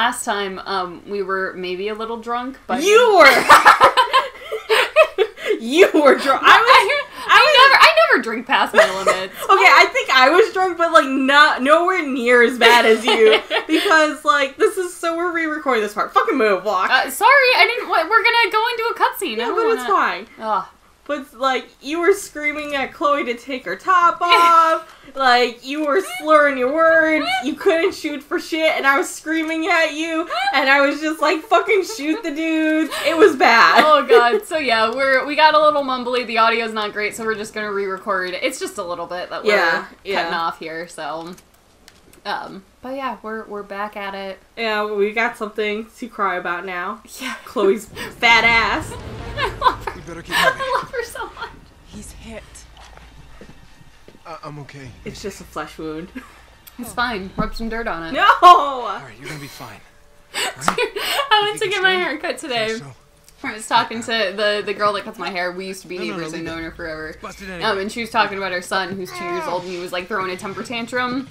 last time, um, we were maybe a little drunk, but You were. you were drunk. I was. I, never, I never drink past my limits. Okay, I think I was drunk, but like not nowhere near as bad as you because like this is so we're re-recording this part. Fucking move, walk. Uh, sorry, I didn't. We're gonna go into a cutscene. yeah, but it's wanna- fine. Ugh. But like you were screaming at Chloe to take her top off. like you were slurring your words. You couldn't shoot for shit, and I was screaming at you, and I was just like, "Fucking shoot the dudes." It was bad. oh god. So yeah, we're we got a little mumbly. The audio's not great, so we're just gonna re-record. It's just a little bit that we're Yeah, cutting yeah. off here. So, um, but yeah, we're we're back at it. Yeah, we got something to cry about now. Yeah, Chloe's fat ass. I love her. You better keep moving. I love her so much. He's hit. Uh, I'm okay. It's just a flesh wound. It's fine. Rub some dirt on it. No. All right, you're gonna be fine. I went to get my stand? hair cut today. So, I was talking to the the girl that cuts my hair. We used to be No, no, no, neighbors. I've known her forever. anyway. Um, and she was talking about her son, who's two years old, and he was like throwing a temper tantrum.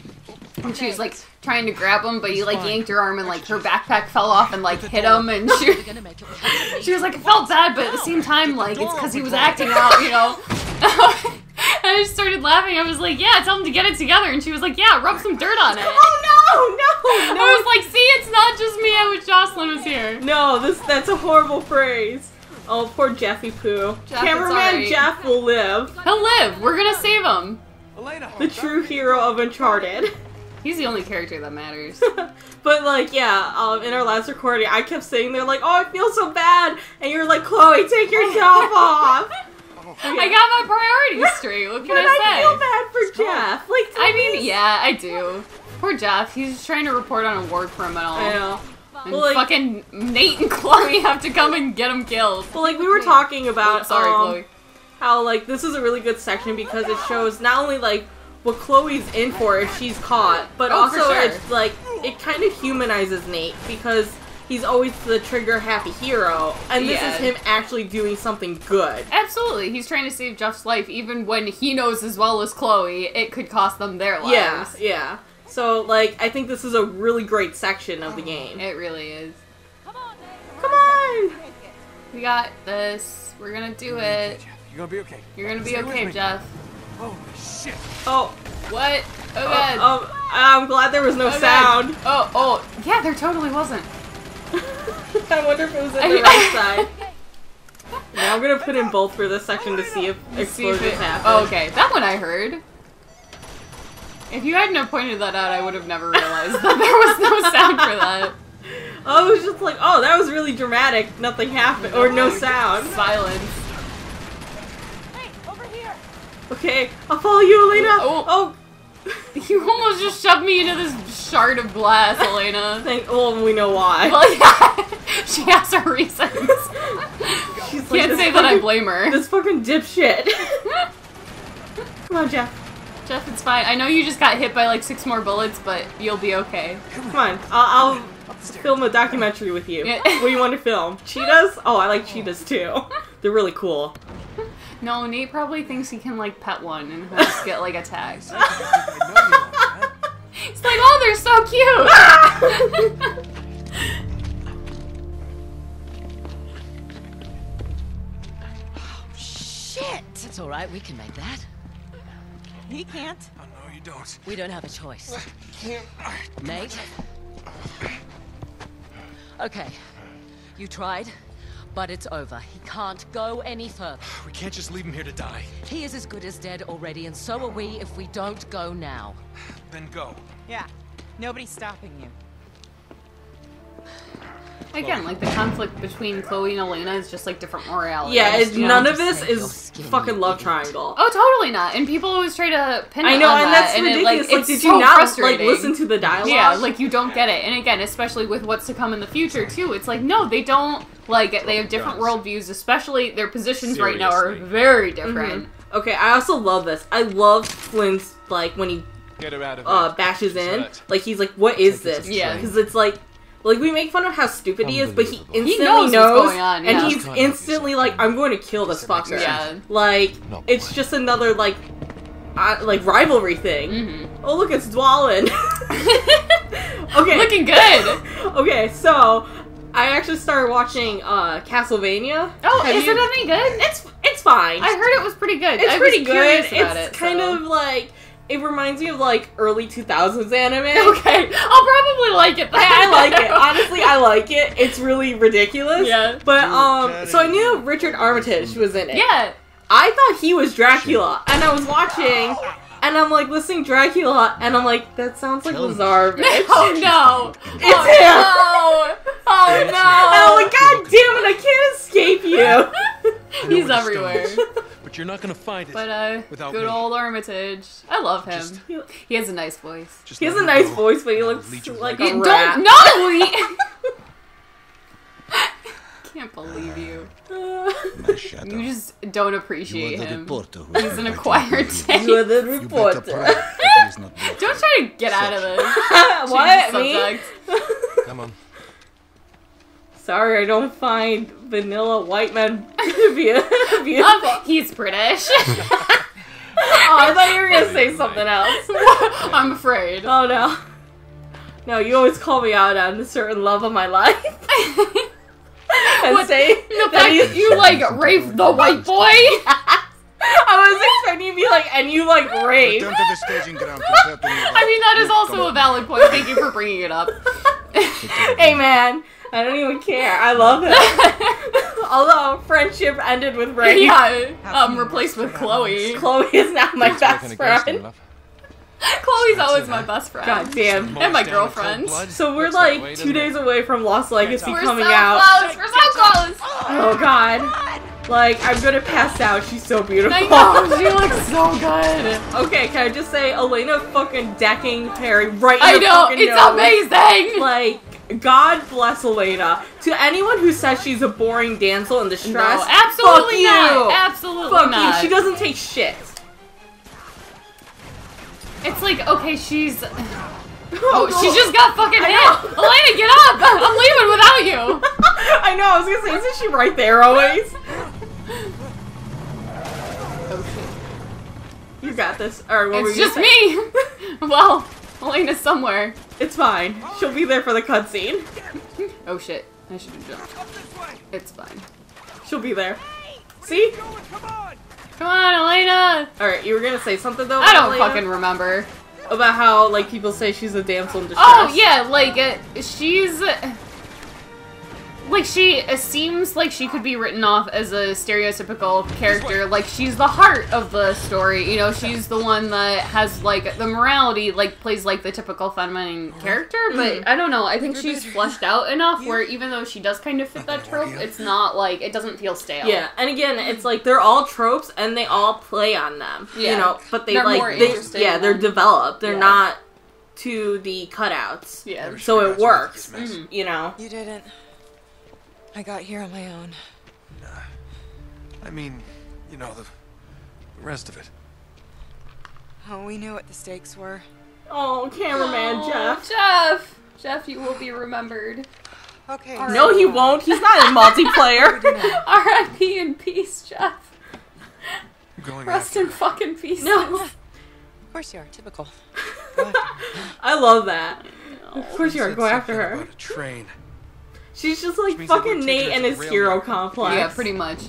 And she was like trying to grab him, but you like yanked her arm, and like her backpack fell off and like hit him. And she she was like, it felt bad, but at the same time, like it's because he was acting out, you know. and I just started laughing. I was like, yeah, tell him to get it together. And she was like, yeah, rub some dirt on it. Oh no, no, I was like, see, it's not just me. I wish Jocelyn was here. No, this that's a horrible phrase. Oh, poor Jeffy Poo. Jeff, it's Cameraman alright. Jeff will live. He'll live. We're gonna save him. Elena. The true hero of Uncharted. He's the only character that matters. but like, yeah, um, in our last recording, I kept saying they're like, "Oh, I feel so bad," and you're like, "Chloe, take your top off." I got my priorities straight. What can But I say? I feel bad for Jeff. Like, I mean, yeah, I do. Poor Jeff. He's just trying to report on a war criminal. I know. And Well, like- fucking Nate and Chloe have to come and get him killed. Well, like we were talking about, Sorry, um, Chloe. how like this is a really good section because it shows not only like what Chloe's in for if she's caught, but Oh, also sure. it's like it kind of humanizes Nate because he's always the trigger happy hero, and this Yeah. is him actually doing something good. Absolutely. He's trying to save Jeff's life, even when he knows as well as Chloe it could cost them their lives. Yeah, yeah. So like I think this is a really great section of the game. It really is. Come on. Come on. We got this. We're gonna do it. You're gonna be okay. You're gonna be okay. Jeff. Holy shit. Oh, What? Oh, oh, God. um, I'm glad there was no Oh, God. sound. Oh, oh. Yeah, there totally wasn't. I wonder if it was in the right side. Now I'm gonna put in both for this section to see if See if explosions it- happen. Oh, okay. That one I heard. If you hadn't have pointed that out, I would have never realized that there was no sound for that. I was just like, oh, that was really dramatic. Nothing happened, or no sound. Silence. Okay, I'll follow you, Elena. Oh. oh You almost just shoved me into this shard of glass, Elena. thank. Well, we know why. Well, yeah, she has her reasons. She's like, Can't this say that I blame her. This fucking dipshit. Come on, Jeff. Jeff, it's fine. I know you just got hit by like six more bullets, but you'll be okay. Come on. I'll, I'll film a documentary with you. Yeah. What do you want to film? Cheetahs? Oh, I like cheetahs too. They're really cool. No, Nate probably thinks he can like pet one and he'll just get like attacked. I know you are, man. He's like, oh, they're so cute. Shit! It's all right. We can make that. He can't. Oh, no, you don't. We don't have a choice. Can't. Nate? Okay. You tried, but it's over. He can't go any further. We can't just leave him here to die. He is as good as dead already, and so are we if we don't go now. Then go. Yeah. Nobody's stopping you. Again, like the conflict between Chloe and Elena is just like different moralities. Yeah, it's, you know? none of this is fucking love triangle. Oh, totally not. And people always try to pin it I know, on and that, that's and it, ridiculous. like, Like, it's did so you not like frustrating. listen to the dialogue? Yeah, like you don't get it. And again, especially with what's to come in the future too, it's like no, they don't like they have different Guns. worldviews, especially their positions right now are very different. Okay, I also love this. I love Flynn's like when he Get her out of uh here. bashes in. Shut. Like he's like, "What is Take this this?" Yeah. because it's like. Like we make fun of how stupid he is, but he instantly He knows what's knows, going on, yeah. and he's Can't instantly like, "I'm going to kill this Does that make fucker." Yeah. Like No it's way. just another like, uh, like rivalry thing. hmm Oh look, it's Dwalin. Okay. Looking good. Okay, so I actually started watching uh Castlevania. Oh, Have is you- it any good? It's it's fine. I heard it was pretty good. it's I was pretty good. curious It's it, kind so. of like it reminds me of like early 2000s anime. okay. I'll probably like it. Then. I, I like it. Honestly, I like it. It's really ridiculous. Yeah. But um, so I knew Richard Armitage was in it. Yeah. I thought he was Dracula, and I was watching, and I'm like listening Dracula, and I'm like, that sounds like Tell me. Lazarevic. Oh no! It's oh, him. No! Oh And I'm like, God damn it, I can't escape you. He's where the stone everywhere. But you're not gonna find it. But uh, Without good me. old Armitage. I love him. Just- he has a nice voice. He has a nice go. voice, but he looks like right a You rat. don't no! He... Can't believe you. My shadow. You just don't appreciate him. reporter He's an acquired taste. You are the reporter. pray that he is not dead. Don't try to get out of this. what? Me? Come on. Sorry, I don't find vanilla white men beautiful. Um, he's British. oh, I thought you were gonna say something else. I'm afraid. Oh no. No, you always call me out on a certain love of my life and What- say The that fact he's that you like rape the white boy. I was expecting you to be like, and you like rape. Return to the staging ground. Prepare to move I mean, that is also a valid point. Thank you for bringing it up. hey man, I don't even care. I love it. Although friendship ended with rape. yeah, How um, replaced with Chloe. Chloe is now my best friend. Love. Chloe's That's always my best friend. God damn. And my Mows down in girlfriend. So we're That's way like two do it. days away from Lost Legacy We're coming so out. close. We're so close. Oh god. Like, I'm gonna pass out. She's so beautiful. I know she looks so good. okay, can I just say, Elena fucking decking Harry right in I the know fucking it's nose. amazing. Like, God bless Elena. To anyone who says she's a boring damsel in distress, No, absolutely fuck not. Absolutely Fuck not. you. She doesn't take shit. It's like okay, she's. Oh, Oh, she just got fucking I hit. know. Elena, get up! I'm leaving without you. I know. I was gonna say, isn't she right there always? You got this. All right, what were It's you just gonna say? me. well, Elena's somewhere. It's fine. She'll be there for the cutscene. Oh shit! I should have jumped. It's fine. She'll be there. See? Come on, Elena. All right, you were gonna say something though. I don't Elena? fucking remember. about how like people say she's a damsel in distress. Oh yeah, like uh, she's like she seems like she could be written off as a stereotypical character. Like she's the heart of the story. You know, she's the one that has like the morality, like plays like the typical feminine character. But I don't know. I think she's fleshed out enough where even though she does kind of fit that trope, it's not like it doesn't feel stale. Yeah, and again, it's like they're all tropes and they all play on them. Yeah. You know, but they They're like more they, interesting yeah, they're developed. They're Yeah. not to the cutouts. Yeah. So it works. This mess. Mhm. You know. You didn't. I got here on my own. I mean, you know, the, the rest of it. Oh, we knew what the stakes were. Oh, cameraman Oh, Jeff. Jeff. Jeff, you will be remembered. Okay. All No, he won't. He's not in multiplayer. R.I.P. in peace, Jeff. I'm going Rest after in fucking peace. No. Of course you are. Typical. Go after her. I love that. Of course you are. Said Go after something her. About a train. She's just like fucking Nate and his hero railroad. complex. Yeah, pretty much.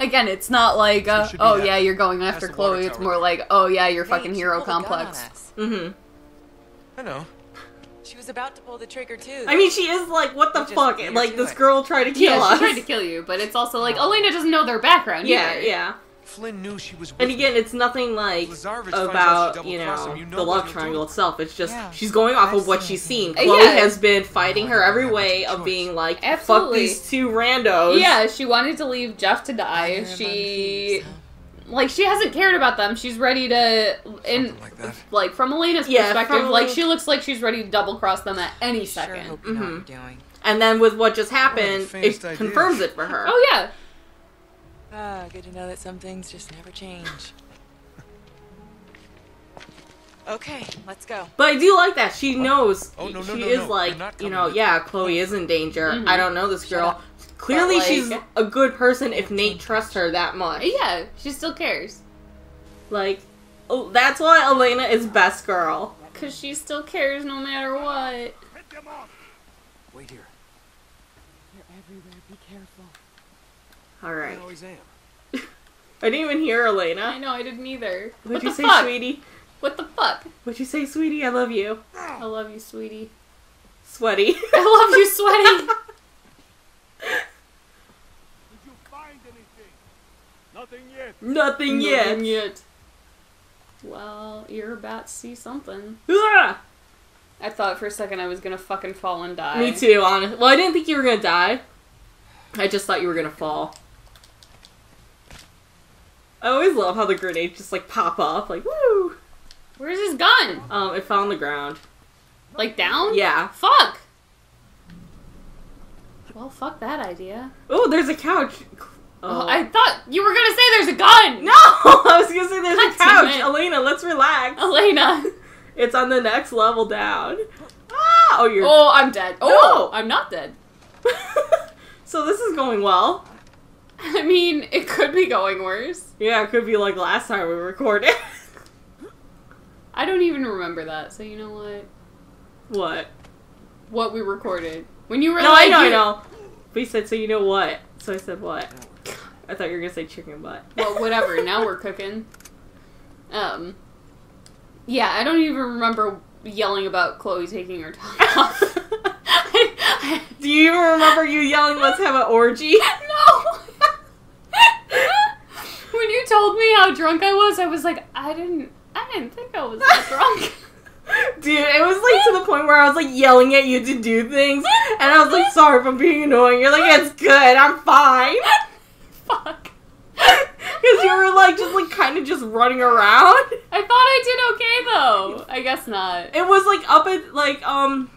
Again, it's not like, uh, should be oh yeah, you're going after Chloe. It's more like, oh yeah, your Nate, fucking hero pulled a gun on complex. Mm-hmm. I know. She was about to pull the trigger too. I mean, she is like, what the We fuck? Like this it. girl tried to kill Yeah, us. she tried to kill you, but it's also like Elena doesn't know their background. yeah, either. yeah. Flynn knew she was And again, it's nothing like Lazarevic finds out about you know you know the love triangle do. itself. It's just Yeah. she's going off I've of what she's seen. Uh, Chloe yeah. has been fighting her every way of being like, fuck these two randos. Yeah, she wanted to leave Jeff to die. She like she hasn't cared about them. She's ready to in Something like that. like from Elena's Yeah, perspective, from like she looks like she's ready to double cross them at any second. hope you know Mhm. doing. And then with what just happened, faintest it idea. confirms it for her. Oh yeah. Ah, good to know that some things just never change. Okay, let's go. But I do like that she knows. Oh, no, no, she no, is no. like, You're not you coming know, yeah, Chloe is in danger. Mhm. I don't know this girl. Clearly, But, she's a good person if Nate trusts her that much. Yeah, she still cares. Like, oh, that's why Elena is best girl. Because she still cares no matter what. Wait here. You're everywhere. Be careful. Alright. I always am. I didn't even hear Elena. I know, I didn't either. What'd what you the say, fuck? sweetie? What the fuck? What'd you say, sweetie? I love you. I love you, sweetie. Sweaty. I love you, sweaty. Did you find anything? Nothing yet. Nothing yet. Nothing yet. Well, you're about to see something. Ah! I thought for a second I was gonna fucking fall and die. Me too, honest. Well, I didn't think you were gonna die. I just thought you were gonna fall. I always love how the grenades just like pop up, like woo. Where's his gun? Um, it fell on the ground. Like down? Yeah. Fuck. Well, fuck that idea. Oh, there's a couch. Oh, I thought you were gonna say there's a gun. no, I was gonna say there's God a couch. Elena, let's relax. Elena. It's on the next level down. Ah! Oh, you're. Oh, I'm dead. Oh, I'm not dead. so this is going well. I mean, it could be going worse. Yeah, it could be like last time we recorded. I don't even remember that. So you know what? what? What we recorded when you were No, like, I know, I you- know. But he said, so you know what? So I said, what? I thought you were gonna say chicken butt. Well, whatever. now we're cooking. Um. Yeah, I don't even remember yelling about Chloe taking her top off. Do you even remember you yelling, let's have an orgy? no. when you told me how drunk I was, I was like, I didn't. I didn't think I was that drunk. Dude, it was like to the point where I was like yelling at you to do things, and I was like, sorry if I'm being annoying. You're like, it's good, I'm fine. Fuck. Because you were like, just like kind of just running around. I thought I did okay though. I guess not. It was like up at, like, um,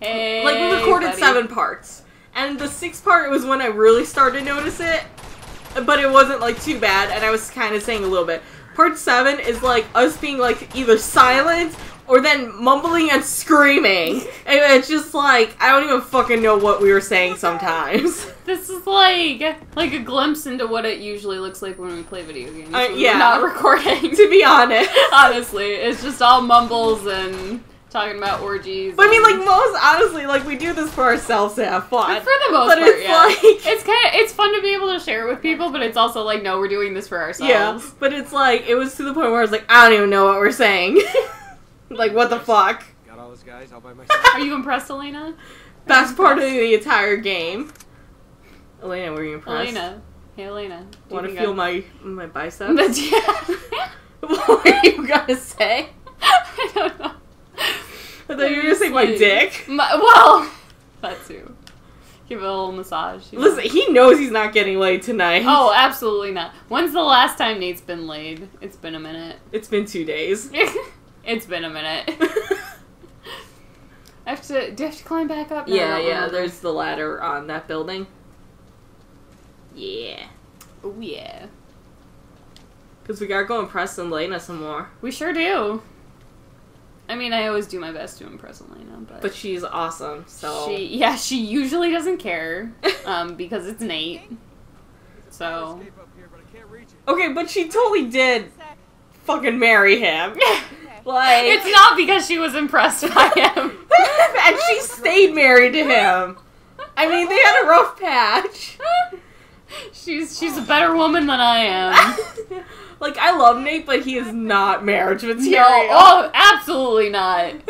Hey. like we recorded buddy. seven parts. And the sixth part was when I really started to notice it. But it wasn't like too bad, and I was kind of saying a little bit. Part seven is like us being like either silent or then mumbling and screaming. And it's just like I don't even fucking know what we were saying sometimes. This is like like a glimpse into what it usually looks like when we play video games. Uh, yeah. not recording. to be honest. Honestly, it's just all mumbles and talking about orgies. But I mean, like most honestly, like we do this for ourselves to have fun. for the most but part, it's yeah. like- it's kind of it's fun to be able to share it with people, but it's also like, no, we're doing this for ourselves. Yeah, but it's like it was to the point where I was like, I don't even know what we're saying. like, what the fuck? Got all those guys all by myself. Are you impressed, Elena? Best part of the entire game. Elena, were you impressed? Elena. Hey, Elena. you Want to feel I'm- my my biceps? But yeah. what were you gonna say? I don't know. I thought you were gonna say my dick. My, well, that too. Give it a little massage. you know? Listen, he knows he's not getting laid tonight. Oh, absolutely not. When's the last time Nate's been laid? It's been a minute. it's been two days. it's been a minute. I have to. Do I have to climb back up? No, yeah, yeah. There's the ladder on that building. Yeah, Oh yeah. because we gotta go impress Elena some more. We sure do. I mean, I always do my best to impress Elena, but, But she's awesome. So she, yeah, she usually doesn't care, um, because it's Nate. So, Escape up here, but I can't reach it. okay, but she totally did fucking marry him. like it's not because she was impressed by him. and she stayed married to him. I mean, they had a rough patch. she's she's a better woman than I am. Like I love Nate, but he is not marriage material. No, oh, absolutely not.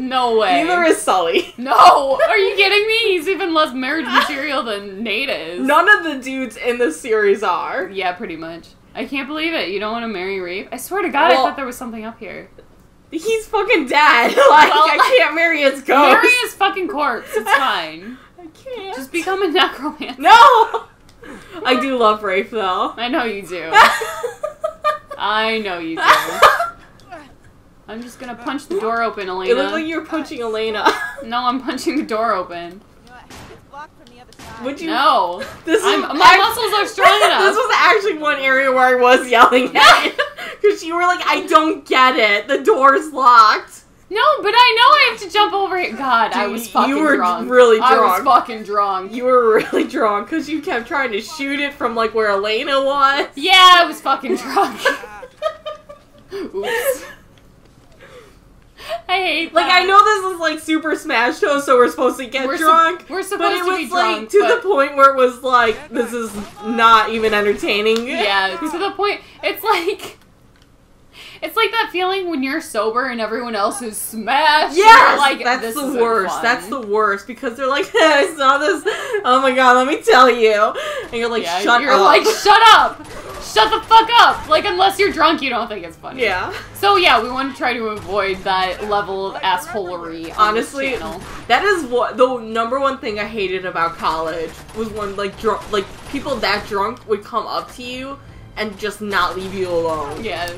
No way. Neither is Sully. No, are you kidding me? He's even less marriage material than Nate is. None of the dudes in the series are. Yeah, pretty much. I can't believe it. You don't want to marry Rafe? I swear to God, I thought there was something up here. He's fucking dead. Like Well, I can't marry his ghost. Marry his fucking corpse. It's fine. I can't. Just become a necromancer. no. I do love Rafe though. I know you do. I know you do. I'm just gonna punch the door open, Elena. it looked like you were punching Elena. No, I'm punching the door open. You know what? It's blocked from the other side. Would you? No. This is I'm, my act- muscles are strong enough. This was actually one area where I was yelling at you because you were like, "I don't get it. The door's locked." No, but I know I have to jump over it. God, I Dude, was you fucking were drunk. really I was fucking drunk. You were really drunk because you kept trying to shoot it from like where Elena was. Yeah, I was fucking drunk. Oops. I I hate Like that. I know this is like Super Smash Bros, so we're supposed to get we're drunk. we're but it was like drunk, to but- the point where it was like this is not even entertaining. Yeah, to the point. It's like. It's like that feeling when you're sober and everyone else is smashed. Yes, You're like that's this the worst. fun. That's the worst because they're like, I saw this. Oh my god, let me tell you. And you're like, yeah, shut you're up. like, shut up, shut the fuck up. Like unless you're drunk, you don't think it's funny. yeah. So yeah, we want to try to avoid that level of assholery. On Honestly, this channel. that is what the number one thing I hated about college was when like drunk, like people that drunk would come up to you and just not leave you alone. yeah.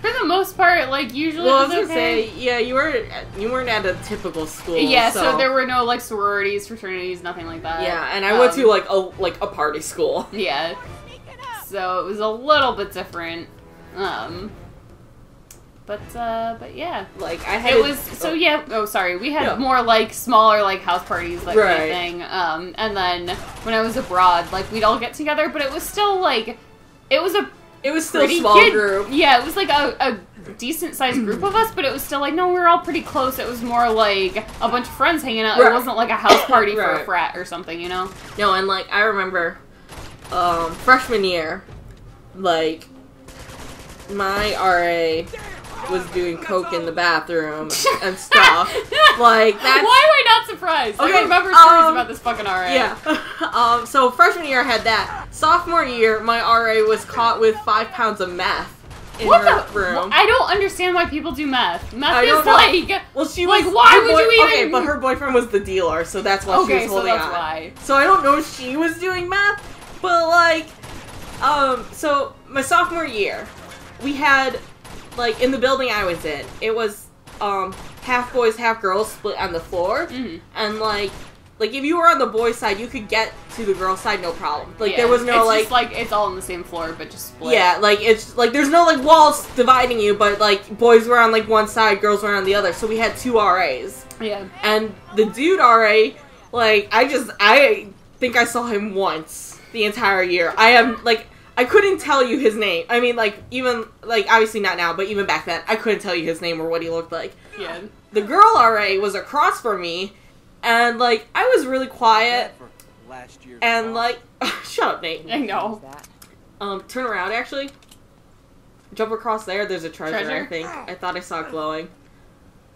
For the most part, like usually Well, I was gonna okay. say, yeah, you were you weren't at a typical school. yeah, so. there were no like sororities, fraternities, nothing like that. Yeah, and I went Um, to like a like a party school. Yeah. So it was a little bit different. Um but uh but yeah. Like I had It a- was so yeah, oh sorry. We had Yeah. more like smaller like house parties like Right. kind of thing. Um and then when I was abroad, like we'd all get together, but it was still like it was a It was still a pretty small kid- group. Yeah, it was like a, a decent sized group of us, but it was still like no, we were all pretty close. It was more like a bunch of friends hanging out. It wasn't like a house party for a frat or something, you know? No, and like I remember, um, freshman year, like my RA was doing coke in the bathroom and stuff. like that's Why am I not surprised? Okay, I remember stories um, about this fucking RA. yeah. um, so freshman year I had that. Sophomore year, my RA was caught with five pounds of meth in What her the? room. I don't understand why people do meth. Meth I is know. like. well, she like, was. why her would you even? Okay, but her boyfriend was the dealer, so that's why she Okay, was so that's why. So I don't know if she was doing meth, but like, um, so my sophomore year, we had, like, in the building I was in, it was, um, half boys, half girls split on the floor, Mhm. and like, like if you were on the boys' side, you could get to the girls' side no problem. Like Yeah. there was no it's like, just, like it's all on the same floor, but just split. yeah, like it's like there's no like walls dividing you, but like boys were on like one side, girls were on the other, so we had two RAs. Yeah. And the dude RA, like, I just, I think I saw him once the entire year. I am, like, I couldn't tell you his name. I mean, like, even, like, obviously not now, but even back then, I couldn't tell you his name or what he looked like. Yeah. The girl RA was across from me, and, like, I was really quiet, Last year. and, like, shut up, Nate. I know. Um, turn around, actually. Jump across there, there's a treasure, I think. I thought I saw it glowing.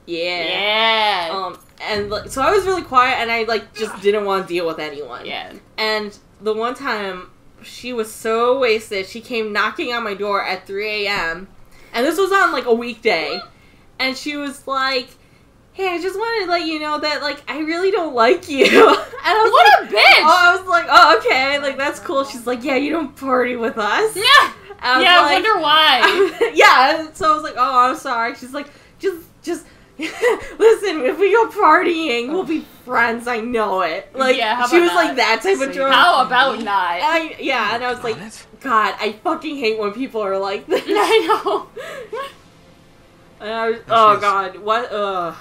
Yeah. Yeah. Um, and like, so I was really quiet, and I like just didn't want to deal with anyone. yeah. And the one time, she was so wasted, she came knocking on my door at 3 a.m. And this was on like a weekday, and she was like, "Hey, I just wanted to let you know that like I really don't like you." and I was What like, a oh, bitch! Oh, I was like, "Oh, okay, like that's cool." She's like, "Yeah, you don't party with us." Yeah. I was Yeah. I wonder why. yeah, so I was like, "Oh, I'm sorry." She's like, "Just, just listen. If we go partying, we'll be friends. I know it." Like, Yeah, how she was about like that type of Say drunk. How about not? I yeah, and I was like, Honest? God, I fucking hate when people are like this. I know. And I was, And oh God, what? Ugh,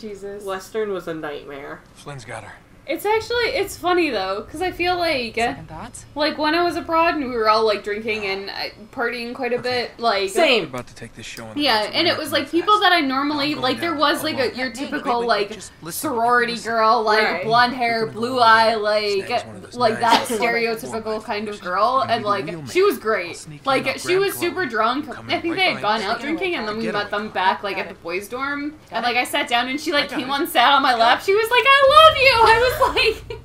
Jesus. Western was a nightmare. Flynn's got her. It's actually it's funny though because I feel like Second like when I was abroad and we were all like drinking and uh, partying quite a bit like We're Same. about to take this show. on the Yeah, road, so and it was like people fast. that I normally like. There was like a alone. your Wait, wait, typical wait, like listen, sorority listen. girl, like Right. blonde hair, blue eye, over. like Stan's one of those like that stereotypical kind of girl, and like she was great. Like she was super drunk. I think they had gone out drinking, and then we Getaway met them back like at the boys' dorm, and like I sat down and she like came it. on, sat on my lap. She was like, "I love you." I was like.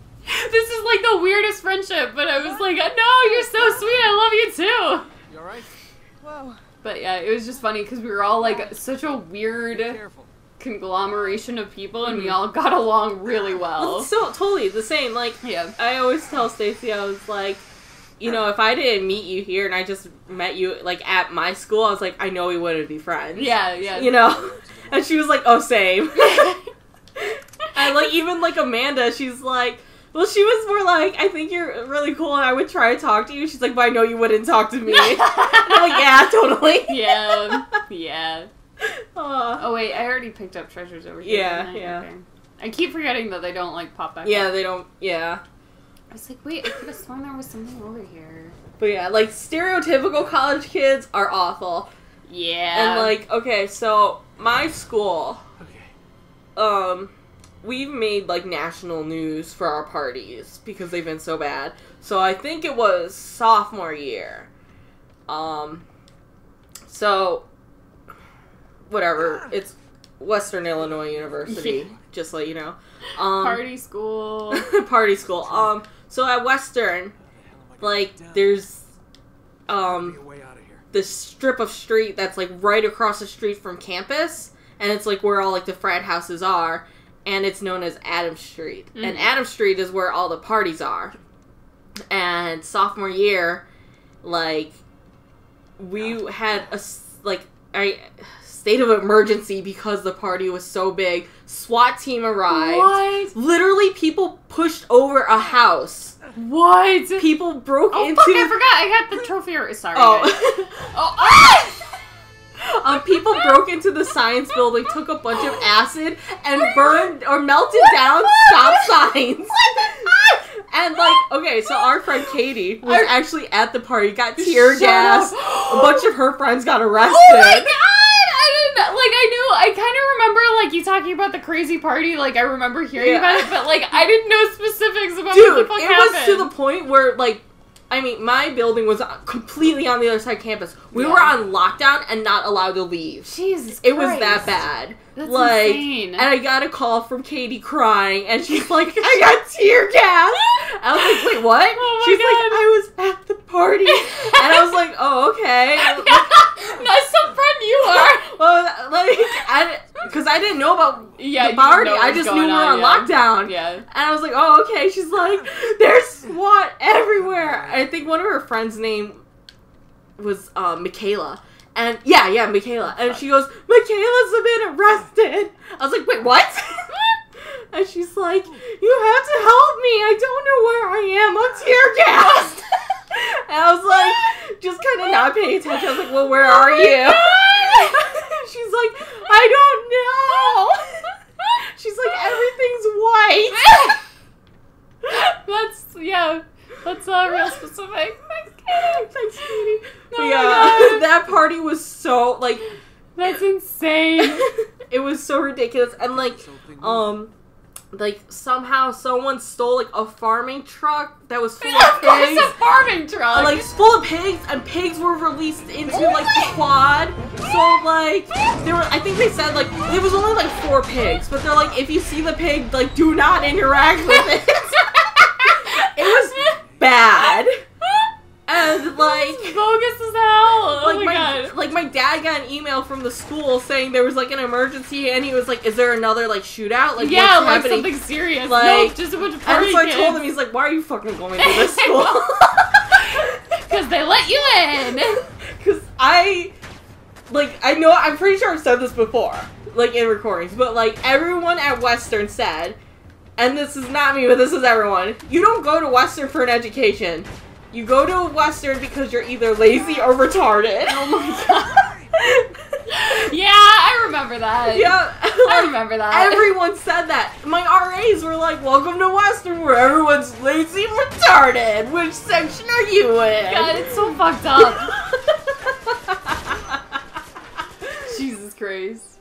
This is like the weirdest friendship, but I was like, no, you're so sweet. I love you too. You alright? Whoa. But yeah, it was just funny because we were all like such a weird conglomeration of people, and we mm-hmm. all got along really Well, well. so totally the same. Like Yeah, I always tell Stacey, I was like, you know, if I didn't meet you here and I just met you like at my school, I was like, I know we wouldn't be friends. yeah, yeah. You know. And she was like, "Oh, same." and like even like Amanda, she's like, "Well, she was more like, I think you're really cool, and I would try to talk to you." She's like, "But I know you wouldn't talk to me." and I'm like, "Yeah, totally." yeah, yeah. Aw. Oh wait, I already picked up treasures over here. Yeah, I? yeah. Okay. I keep forgetting that they don't like pop back. yeah, up. they don't. Yeah. I was like, wait, I could have sworn there was something over here. But yeah, like stereotypical college kids are awful. Yeah. And like, okay, so my school, Okay. um we've made like national news for our parties because they've been so bad. So I think it was sophomore year. Um so whatever, it's Western Illinois University, just so you know. Um Party school. party school. Um so at Western like there's um Be a way out of here. this strip of street that's like right across the street from campus and it's like where all like the frat houses are and it's known as Adam Street. And mm-hmm. Adam Street is where all the parties are. And sophomore year like we had a like I state of emergency because the party was so big. SWAT team arrived. What? Literally people pushed over a house. What? People broke Oh into fuck! I forgot. I got the trophy. Sorry. Oh. Oh. Ah! Um, people broke into the science building, took a bunch of acid, and burned or melted down stop signs. And like, okay, so our friend Katie was I- actually at the party, got tear gas. A bunch of her friends got arrested. Oh my god! I didn't like. I knew. I kind of remember like you talking about the crazy party. Like I remember hearing Yeah. about it, but like I didn't know specifics about Dude, what it the fuck was happened. to the point where like. I mean, my building was completely on the other side of campus. We Yeah. were on lockdown and not allowed to leave. Jesus, It was that bad. That's like, insane. and I got a call from Katie crying, and she's like, "I got tear gas." I was like, "Wait, what?" Oh she's God. like, "I was at the party," and I was like, "Oh, okay." That's some friend you are. well, like, I because I didn't know about Yeah, the party. I just knew we were on on, lockdown. Yeah. And I was like, "Oh, okay." She's like, "There's SWAT everywhere." I think one of her friends' name was uh, Michaela. And yeah, yeah, Michaela. And she goes, Michaela's been arrested. I was like, wait, what? and she's like, you have to help me. I don't know where I am. I'm tear gassed. and I was like, just kind of not paying attention. I was like, well, where are you? she's like, I don't know. She's like, everything's white. That's yeah. That's uh, real specific. Thanks, Katie. Thanks, Katie. But Oh yeah, that party was so like That's insane. it was so ridiculous and like um like somehow someone stole like a farming truck that was full of of pigs. a farming truck. Like full of pigs and pigs were released into like the quad. So like there were I think they said like it was only like four pigs, but they're like if you see the pig, like do not interact with it. it was bad. And like bogus as hell. Oh like my, my, god. like my dad got an email from the school saying there was like an emergency and he was like is there another like shootout like yeah, like happening? something serious. Like- no, just a bunch of and party so I told him he's like why are you fucking going to this school Because they let you in. because I like I know I'm pretty sure I've said this before like in recordings but like everyone at Western said and this is not me but this is everyone you don't go to Western for an education you go to a Western because you're either lazy or retarded Oh my god. Yeah, I remember that. yeah I remember that. Everyone said that. My RAs were like, "Welcome to Western, where everyone's lazy and retarded." Which section are you in? God, it's so fucked up. Jesus Christ.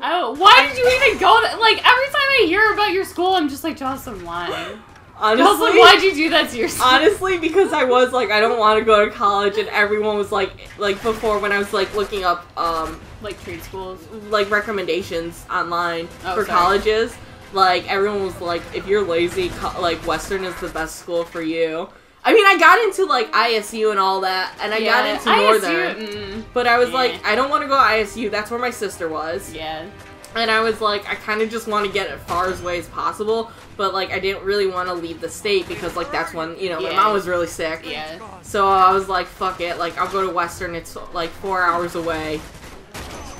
I don't, why did you even go there? Like, every time I hear about your school, I'm just like, Jocelyn, why? Jocelyn, honestly, why'd you do that to yourself? honestly, because I was like, I don't want to go to college, and everyone was like, like before when I was like looking up, um, like, trade schools. like recommendations online Oh, for sorry. colleges. Like everyone was like, if you're lazy, like Western is the best school for you. I mean, I got into like ISU and all that, and I got into Northern. ISU, But I was Yeah. like, I don't want to go ISU. That's where my sister was. mm, yeah. And I was like, I kind of just want to get as far as away as possible. But like, I didn't really want to leave the state because like that's when you know my Yeah. mom was really sick. Yeah. So I was like, fuck it. Like I'll go to Western. It's like four hours away.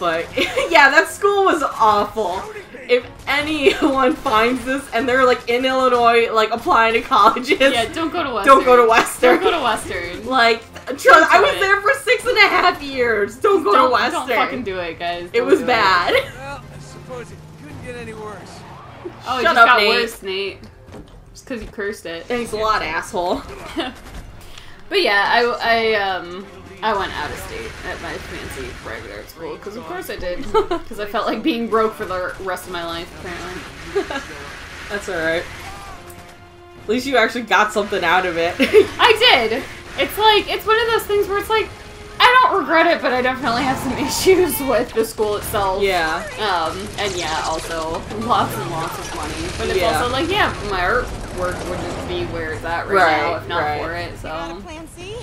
But yeah, that school was awful. If anyone finds this and they're like in Illinois, like applying to colleges, Yeah, don't go to Western. don't go to Western. Don't go to Western. Like, trust, I was it. there for six and a half years. Don't go don't, to Western. Don't fucking do it, guys. it Don't was bad. Well, I suppose it couldn't get any worse. Oh, it Shut just up, got Nate. worse, Nate. Just because you cursed it. Thanks a lot, asshole. But yeah, I, I um I went out of state at my fancy private art school because of course I did because I felt like being broke for the rest of my life apparently. That's alright. At least you actually got something out of it. I did. It's like it's one of those things where it's like I don't regret it, but I definitely have some issues with the school itself. yeah. Um, and yeah, also lots and lots of money. But it's Yeah. also like, yeah, my artwork wouldn't be where it's at right, Right, now if not right. for it. So Plan C?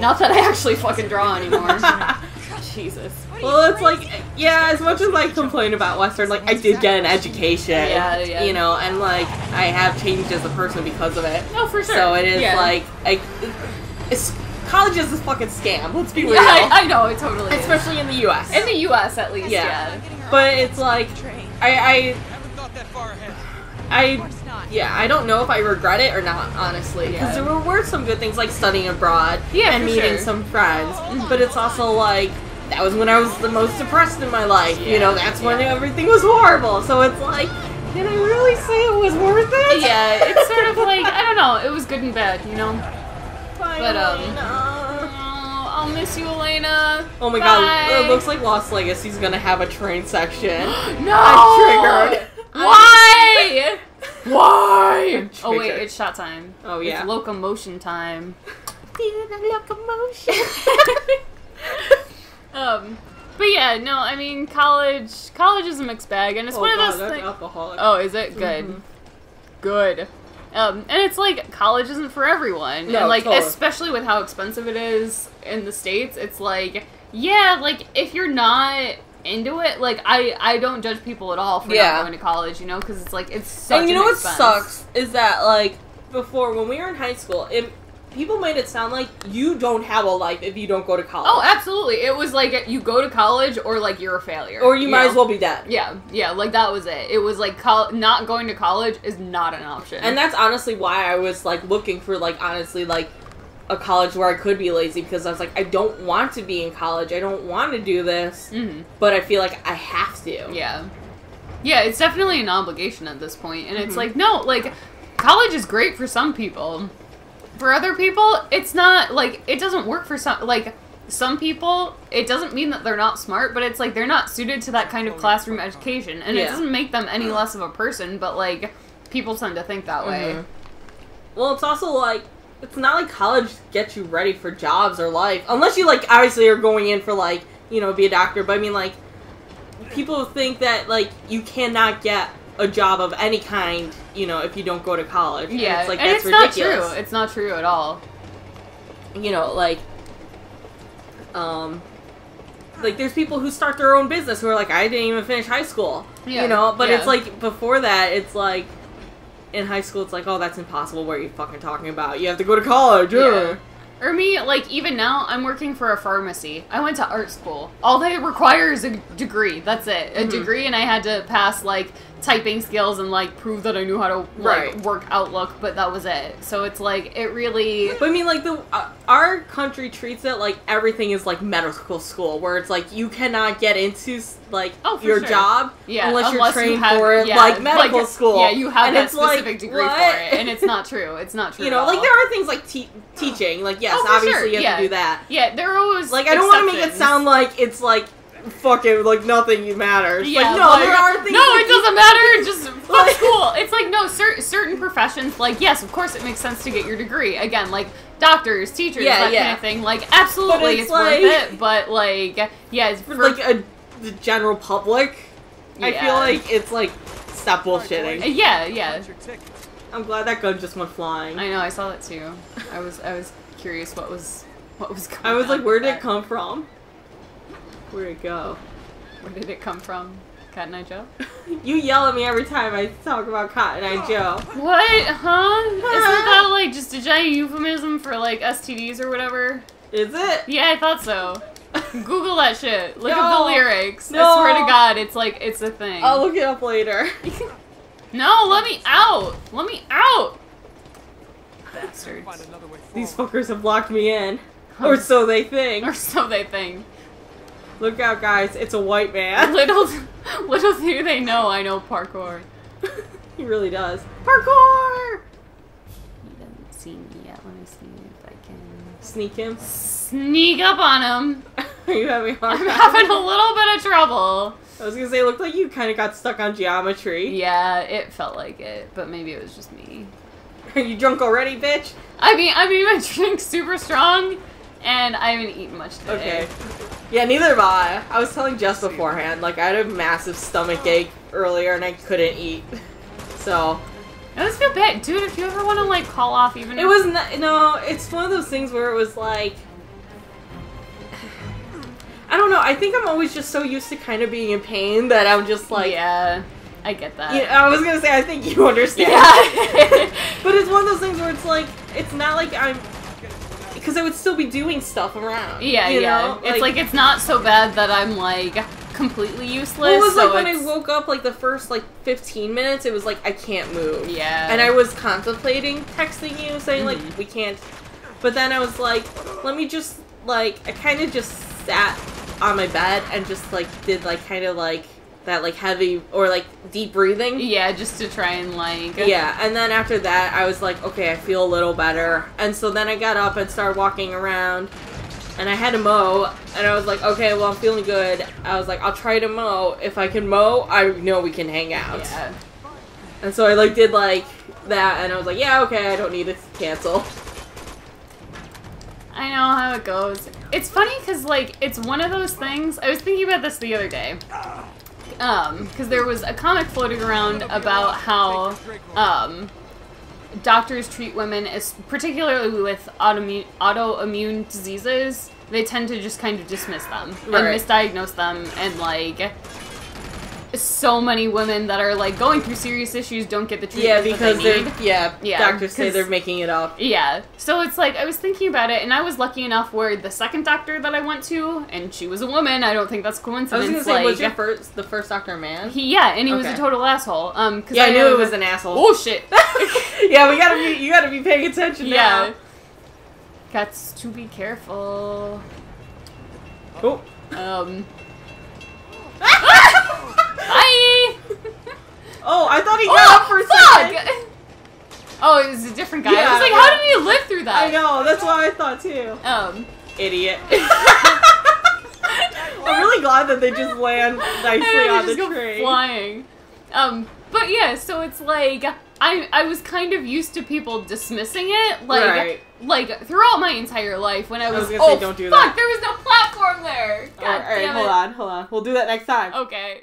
not that I actually fucking draw anymore. Jesus. Well, it's like, yeah, as much as I complain about Western, like, I did get an education. Yeah, yeah. You know, and, like, I have changed as a person because of it. No, for sure. So it is, Yeah. like, I, it's, college is a fucking scam, let's be real. Yeah, I, I know it totally. is. Especially in the U.S. in the U.S. at least. Yeah. Yeah. but it's like, I, I, Haven't thought that far ahead. I, yeah, I don't know if I regret it or not, honestly. Because Yeah. there were, some good things, like studying abroad Yeah, and meeting sure. some friends. But it's also like, that was when I was the most depressed in my life. Yeah, You know, that's when everything was horrible. So it's like, can I really say it was worth it? Yeah, it's sort of like I don't know. It was good and bad, you know. Finally, but, um. Oh, I'll miss you, Elena. Oh my Bye. god, it looks like Lost Legacy's gonna have a train section. No! I'm triggered. Why? Why? Oh wait, it's shot time. Oh, yeah. It's locomotion time. locomotion. Um, but yeah, no, I mean college. College is a mixed bag, and it's oh one of those things. Oh, is it good? Mhm. Good. Um, and it's like college isn't for everyone, No, and like totally. especially with how expensive it is in the states, it's like yeah, like if you're not into it, like I I don't judge people at all for Yeah. not going to college, you know, because it's like it's such and you know what expense. sucks is that like before when we were in high school, it people made it sound like you don't have a life if you don't go to college. Oh, absolutely. It was like you go to college or like you're a failure, or you might know? as well be dead. Yeah, yeah, like that was it. It was like col- not going to college is not an option. And that's honestly why I was like looking for like honestly like a college where I could be lazy because I was like I don't want to be in college. I don't want to do this, Mhm. but I feel like I have to. Yeah. Yeah, it's definitely an obligation at this point. And Mm-hmm. it's like, no, like, college is great for some people. For other people, it's not, like, it doesn't work for some, like, some people, it doesn't mean that they're not smart, but it's like they're not suited to that kind of classroom education. And it doesn't make them any less of a person, but, like, people tend to think that way. Mhm. Well, it's also like it's not like college gets you ready for jobs or life, unless you like obviously are going in for like you know be a doctor. But I mean like people think that like you cannot get a job of any kind, you know, if you don't go to college. And Yeah, it's like and that's it's ridiculous. not true. It's not true at all. you know, like, um, like there's people who start their own business who are like, I didn't even finish high school, Yeah, you know. But yeah. it's like before that, it's like in high school, it's like, oh, that's impossible. What are you fucking talking about? You have to go to college. Yeah. ugh." Or me, like even now, I'm working for a pharmacy. I went to art school. All they require is a degree. That's it, Mm-hmm. a degree, and I had to pass like typing skills and like prove that I knew how to like Right. work Outlook. But that was it. So it's like it really. But I mean, like the uh, our country treats it like everything is like medical school, where it's like you cannot get into like Oh, your sure. job Yeah, unless, you're unless you trained have- for it, yeah, like medical like, school. Yeah, you have and that it's like, specific degree what? for it, and it's not true. It's not true. you at know, like there are things like te- teaching. Like yes, Oh, obviously sure, you have yeah. to do that. Yeah, there are always Like I don't want to make it sound like it's like fucking like nothing matters. Yeah, like no, like- there are things. No, it doesn't matter. Just fuck Like- school. It's like no, cer- certain professions. Like yes, of course, it makes sense to get your degree. Again, like doctors, teachers, Yeah, that yeah. kind of thing. Like absolutely, it's it's, like- worth it. But like, yeah, it's For for, like a the general public, I feel like it's like stop bullshitting. yeah, yeah. That's your ticket. I'm glad that gun just went flying. I know. I saw that too. I was I was curious what was what was going. I was like, where with did it come from? Where'd it go? Where did it come from? Cotton Eye Joe. You yell at me every time I talk about Cotton Eye Joe. What? Huh? Isn't that like just a giant euphemism for like STDs or whatever? Is it? Yeah, I thought so. Google that shit. Look up the lyrics. No. I swear to God, it's like it's a thing. I'll look it up later. no, let me out. Let me out. Bastards. Find another way forward. These fuckers have locked me in. Or so they think. Or so they think. Look out, guys. It's a white man. Little, little do they know I know parkour. he really does. Parkour! He doesn't see me yet. Let me see if I can. Sneak him. Sneak up on him. Are you having a hard I'm having a little bit of trouble. I was gonna say, it looked like you kind of got stuck on geometry. Yeah, it felt like it, but maybe it was just me. Are you drunk already, bitch? I mean, I mean, my drink's super strong, and I haven't eaten much today. Okay. Yeah, neither have I. I was telling Jess beforehand, like I had a massive stomach ache earlier and I couldn't eat. So I just feel bad, dude. If you ever want to like call off, even it if- was not, no. It's one of those things where it was like. I don't know. I think I'm always just so used to kind of being in pain that I'm just like, yeah, I get that. Yeah, I was gonna say I think you understand. Yeah. but it's one of those things where it's like it's not like I'm because I would still be doing stuff around. yeah, you yeah. know? It's like, it's not so bad that I'm like completely useless. well, it was so like when I woke up, like the first like 15 minutes, it was like I can't move. Yeah. And I was contemplating texting you saying Mhm. like we can't, but then I was like, let me just like I kind of just sat on my bed and just like did like kind of like that like heavy or like deep breathing. Yeah, just to try and like. Yeah, and then after that, I was like, okay, I feel a little better. And so then I got up and started walking around, and I had to mow, and I was like, okay, well, I'm feeling good. I was like, I'll try to mow. If I can mow, I know we can hang out. Yeah. And so I like did like that, and I was like, yeah, okay, I don't need to cancel. I know how it goes. It's funny because like it's one of those things. I was thinking about this the other day. Um, because there was a comic floating around about how um doctors treat women as particularly with autoimmune autoimmune diseases. They tend to just kind of dismiss them and Right. misdiagnose them, and like so many women that are like going through serious issues don't get the treatment Yeah, that because they they're need. yeah, Yeah, doctors say they're making it up. Yeah. So it's like I was thinking about it, and I was lucky enough where the second doctor that I went to, and she was a woman. I don't think that's coincidence. I was gonna say, like, was your first the first Doctor a man? he? Yeah, and he was a total asshole. Um, cause yeah, I knew it was an asshole. Oh shit. yeah, we gotta be you gotta be paying attention yeah. now. Got to be careful. Oh. Um. Oh, I thought he got up for a second. Oh, it was a different guy. Yeah, I was like, yeah. how did he live through that? I know, that's what I thought too. Um. Idiot. I'm really glad that they just land nicely on just the go tree. flying. Um, but yeah, so it's like I I was kind of used to people dismissing it, like Right. like throughout my entire life when I was, was gonna say, oh don't do fuck, that." there was no platform there. God All right, damn hold on, hold on. We'll do that next time. Okay.